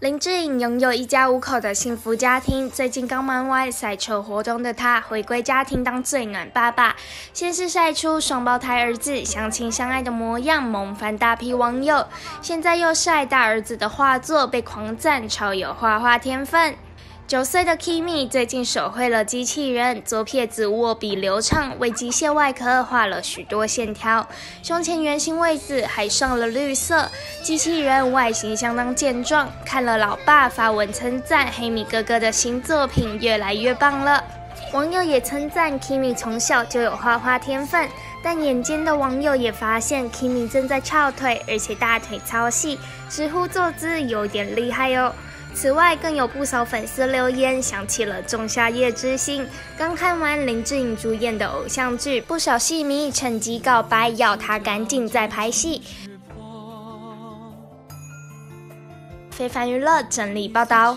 林志颖拥有一家五口的幸福家庭，最近刚忙完赛车活动的他，回归家庭当最暖爸爸。先是晒出双胞胎儿子相亲相爱的模样，萌翻大批网友。现在又晒大儿子的画作，被狂赞超有画画天分。九岁的 Kimi 最近手绘了机器人，左撇子握笔流畅，为机械外壳画了许多线条，胸前圆形位置还上了绿色。机器人外形相当健壮，看了老爸发文称赞黑米哥哥的新作品越来越棒了。网友也称赞 Kimi 从小就有画画天分，但眼尖的网友也发现 Kimi 正在翘腿，而且大腿超细，直呼坐姿有点厉害哦。此外，更有不少粉丝留言，想起了《仲夏夜之星》。刚看完林志颖主演的偶像剧，不少戏迷趁机告白，要他赶紧再拍戏。非凡娱乐整理报道。